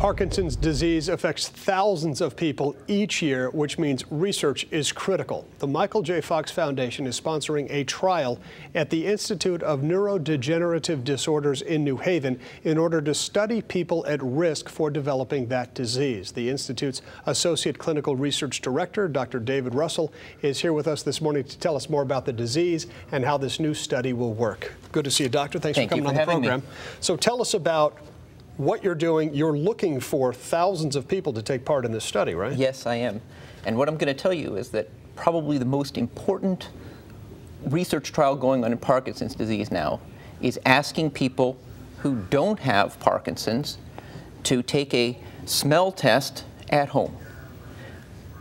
Parkinson's disease affects thousands of people each year, which means research is critical. The Michael J. Fox Foundation is sponsoring a trial at the Institute of Neurodegenerative Disorders in New Haven in order to study people at risk for developing that disease. The Institute's Associate Clinical Research Director, Dr. David Russell, is here with us this morning to tell us more about the disease and how this new study will work. Good to see you, Doctor. Thanks Thank for coming for on the program. Me. So tell us about what you're doing, you're looking for thousands of people to take part in this study, right? Yes, I am. And what I'm going to tell you is that probably the most important research trial going on in Parkinson's disease now is asking people who don't have Parkinson's to take a smell test at home.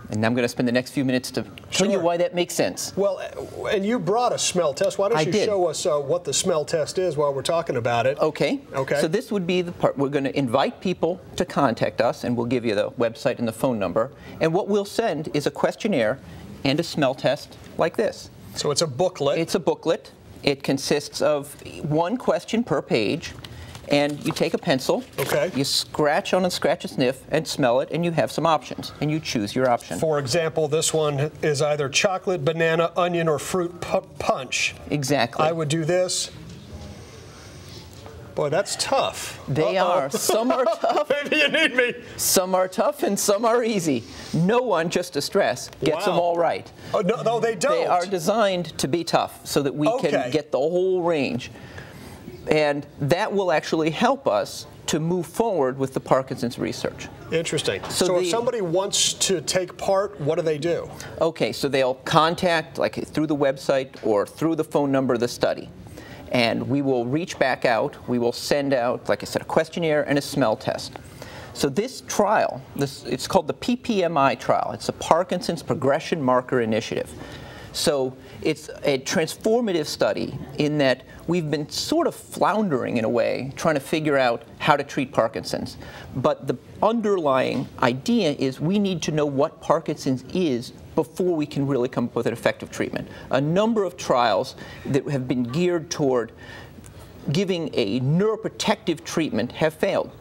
And I'm going to spend the next few minutes to sure. you why that makes sense. Well, and you brought a smell test. Why don't I you did. show us uh, what the smell test is while we're talking about it? Okay. Okay. So this would be the part we're going to invite people to contact us, and we'll give you the website and the phone number. And what we'll send is a questionnaire and a smell test like this. So it's a booklet. It's a booklet. It consists of one question per page and you take a pencil, okay. you scratch on and scratch a sniff and smell it, and you have some options, and you choose your option. For example, this one is either chocolate, banana, onion, or fruit punch. Exactly. I would do this. Boy, that's tough. They Uh -oh. are. Some are tough. Maybe you need me. Some are tough and some are easy. No one, just to stress, gets wow. them all right. Oh, no, no, they don't. They are designed to be tough so that we okay. can get the whole range. And that will actually help us to move forward with the Parkinson's research. Interesting. So, so the, if somebody wants to take part, what do they do? Okay, so they'll contact, like through the website or through the phone number of the study. And we will reach back out. We will send out, like I said, a questionnaire and a smell test. So this trial, this, it's called the PPMI trial. It's a Parkinson's Progression Marker Initiative. So it's a transformative study in that we've been sort of floundering in a way, trying to figure out how to treat Parkinson's. But the underlying idea is we need to know what Parkinson's is before we can really come up with an effective treatment. A number of trials that have been geared toward giving a neuroprotective treatment have failed.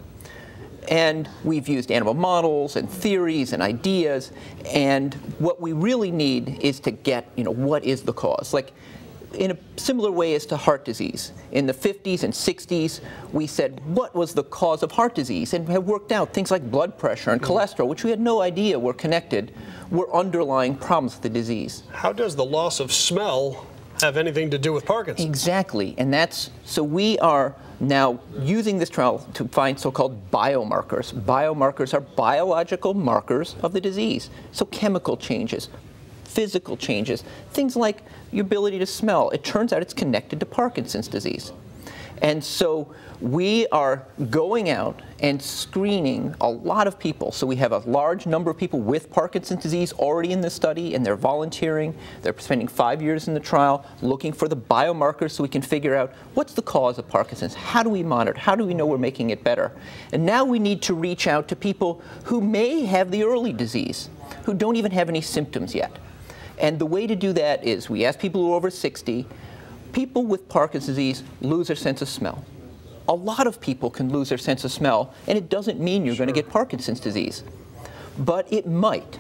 And we've used animal models and theories and ideas. And what we really need is to get, you know, what is the cause? Like, in a similar way as to heart disease. In the 50s and 60s, we said, what was the cause of heart disease? And have worked out things like blood pressure and mm-hmm. cholesterol, which we had no idea were connected, were underlying problems with the disease. How does the loss of smell have anything to do with Parkinson's? Exactly. And that's, so we are now using this trial to find so-called biomarkers. Biomarkers are biological markers of the disease. So chemical changes, physical changes, things like your ability to smell. It turns out it's connected to Parkinson's disease. And so we are going out and screening a lot of people. So we have a large number of people with Parkinson's disease already in the study, and they're volunteering. They're spending five years in the trial looking for the biomarkers so we can figure out what's the cause of Parkinson's? How do we monitor? How do we know we're making it better? And now we need to reach out to people who may have the early disease, who don't even have any symptoms yet. And the way to do that is we ask people who are over 60, people with Parkinson's disease lose their sense of smell. A lot of people can lose their sense of smell, and it doesn't mean you're sure. going to get Parkinson's disease. But it might.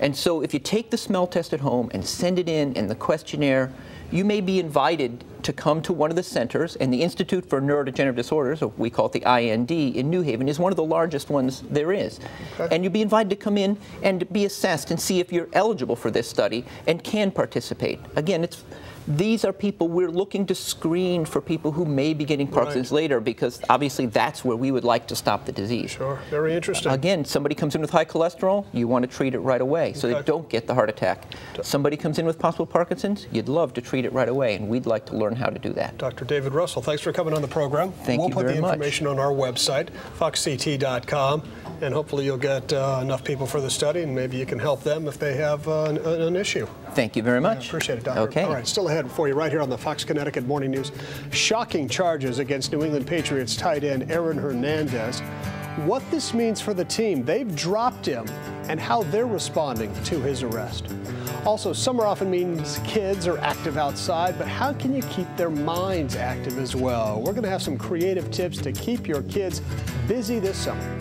And so if you take the smell test at home and send it in in the questionnaire, you may be invited to come to one of the centers, and the Institute for Neurodegenerative Disorders, or we call it the IND, in New Haven, is one of the largest ones there is. Okay. And you'll be invited to come in and be assessed and see if you're eligible for this study and can participate. Again, it's these are people we're looking to screen for people who may be getting Parkinson's right. later because obviously that's where we would like to stop the disease. Sure, very interesting. Again, somebody comes in with high cholesterol, you want to treat it right away so they don't get the heart attack. Somebody comes in with possible Parkinson's, you'd love to treat it right away, and we'd like to learn how to do that. Dr. David Russell, thanks for coming on the program. Thank we'll you very much. We'll put the information much. on our website, foxct.com and hopefully you'll get uh, enough people for the study, and maybe you can help them if they have uh, an, an, issue. Thank you very much. Yeah, appreciate it, Doctor. Okay. All right, still ahead for you right here on the Fox Connecticut Morning News. Shocking charges against New England Patriots tight end Aaron Hernandez. What this means for the team, they've dropped him, and how they're responding to his arrest. Also, summer often means kids are active outside, but how can you keep their minds active as well? We're going to have some creative tips to keep your kids busy this summer.